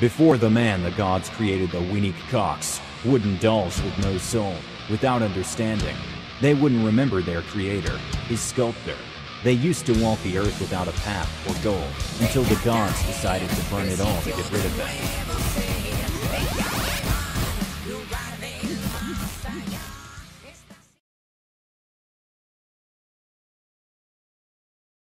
Before the man, the gods created the Wiinik K'aax, wooden dolls with no soul, without understanding. They wouldn't remember their creator, his sculptor. They used to walk the earth without a path or goal, until the gods decided to burn it all to get rid of them.